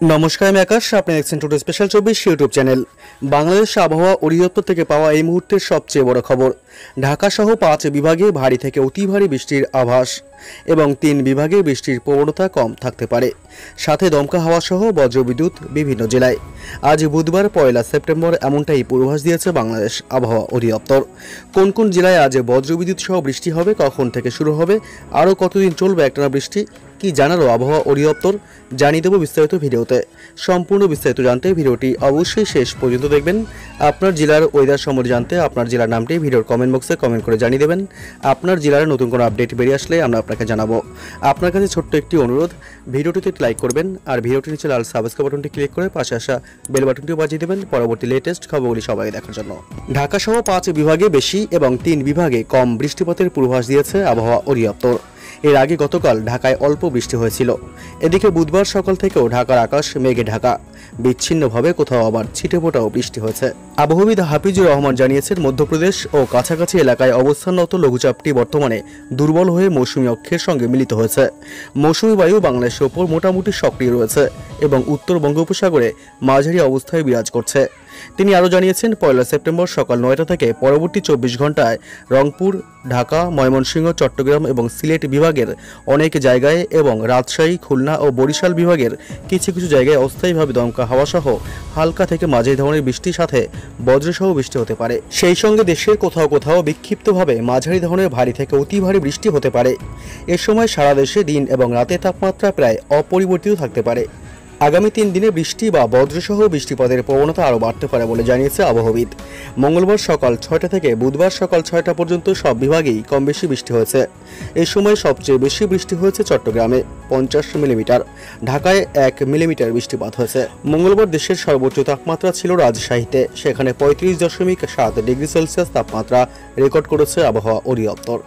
নমস্কার, আমি আকাশ। আপনি দেখছেন টুডে স্পেশাল চব্বিশ ইউটিউব চ্যানেল। বাংলাদেশ আবহাওয়া অধিদপ্তর থেকে পাওয়া এই মুহূর্তের সবচেয়ে বড় খবর। ঢাকা সহ পাঁচ বিভাগে ভারী থেকে অতি ভারী বৃষ্টির আভাস এবং তিন বিভাগে বৃষ্টির প্রবণতা কম থাকতে পারে। সাথে দমকা হাওয়া সহ বজ্রবিদ্যুৎ বিভিন্ন জেলায়। আজ বুধবার পয়লা সেপ্টেম্বর এমনটাই পূর্বাভাস দিয়েছে বাংলাদেশ আবহাওয়া অধিদপ্তর। কোন কোন জেলায় আজ বজ্রবিদ্যুৎ সহ বৃষ্টি হবে, কখন থেকে শুরু হবে, আরও কতদিন চলবে একটানা বৃষ্টি, কি জানালো আবহাওয়া অধিদপ্তর, জানিয়ে দেবো বিস্তারিত ভিডিওতে। সম্পূর্ণ বিস্তারিত জানতে ভিডিওটি অবশ্যই শেষ পর্যন্ত দেখবেন। আপনার জেলার ওয়েদার সম্বন্ধে জানতে আপনার জেলার নামটি ভিডিওর কমেন্ট বক্সে কমেন্ট করে জানিয়ে দেবেন। আপনার জেলার নতুন কোনো আপডেট বেরিয়ে আসলে আমরা আপনাকে জানাব। আপনার কাছে ছোট্ট একটি অনুরোধ, ভিডিওটিতে লাইক করবেন, আর ভিডিওটি নিচে লাল সাবস্ক্রাইব বাটনটি ক্লিক করে পাশে আসা বেল বাটনটিও বাজিয়ে দেবেন। পরবর্তী লেটেস্ট খবরগুলি সবাই দেখার জন্য। ঢাকা সহ পাঁচ বিভাগে বেশি এবং তিন বিভাগে কম বৃষ্টিপাতের পূর্বাভাস দিয়েছে আবহাওয়া অধিদপ্তর। এর আগে গতকাল ঢাকায় অল্প বৃষ্টি হয়েছিল। এদিকে বুধবার সকাল থেকেও ঢাকার আকাশ মেঘে ঢাকা। বিচ্ছিন্নভাবে কোথাও আবার ছিটেফোঁটাও বৃষ্টি হয়েছে। আবহবিদ হাফিজুর রহমান জানিয়েছেন, মধ্যপ্রদেশ ও কাছাকাছি এলাকায় অবস্থানরত লঘুচাপটি বর্তমানে দুর্বল হয়ে মৌসুমী অক্ষের সঙ্গে মিলিত হয়েছে। মৌসুমী বায়ু বাংলাদেশের ওপর মোটামুটি সক্রিয় রয়েছে এবং উত্তর বঙ্গোপসাগরে মাঝারি অবস্থায় বিরাজ করছে। তিনি আরও জানিয়েছেন, পয়লা সেপ্টেম্বর সকাল নয়টা থেকে পরবর্তী চব্বিশ ঘন্টায় রংপুর, ঢাকা, ময়মনসিংহ, চট্টগ্রাম এবং সিলেট বিভাগের অনেক জায়গায় এবং রাজশাহী, খুলনা ও বরিশাল বিভাগের কিছু কিছু জায়গায় অস্থায়ীভাবে দমকা হাওয়া সহ হালকা থেকে মাঝারি ধরনের বৃষ্টির সাথে বজ্রসহ বৃষ্টি হতে পারে। সেই সঙ্গে দেশের কোথাও কোথাও বিক্ষিপ্তভাবে মাঝারি ধরনের ভারী থেকে অতি ভারী বৃষ্টি হতে পারে। এ সময় সারা দেশে দিন এবং রাতের তাপমাত্রা প্রায় অপরিবর্তিত থাকতে পারে। আগামী তিন দিনে বৃষ্টি বা বজ্রসহ বৃষ্টিপাতের প্রবণতা আরও বাড়তে পারে বলে জানিয়েছে আবহাওয়িদ মঙ্গলবার সকাল ছয়টা থেকে বুধবার সকাল ছয়টা পর্যন্ত সব বিভাগেই কম বেশি বৃষ্টি হয়েছে। এই সময় সবচেয়ে বেশি বৃষ্টি হয়েছে চট্টগ্রামে, পঞ্চাশ মিলিমিটার। ঢাকায় এক মিলিমিটার বৃষ্টিপাত হয়েছে। মঙ্গলবার দেশের সর্বোচ্চ তাপমাত্রা ছিল রাজশাহীতে। সেখানে পঁয়ত্রিশ দশমিক সাত ডিগ্রি সেলসিয়াস তাপমাত্রা রেকর্ড করেছে আবহাওয়া অধিদপ্তর।